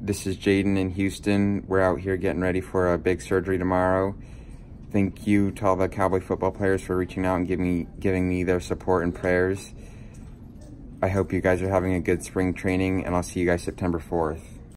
this is Jayden in Houston. We're out here getting ready for a big surgery tomorrow. Thank you to all the Cowboy football players for reaching out and giving me, giving me their support and prayers. I hope you guys are having a good spring training, and I'll see you guys September 4th.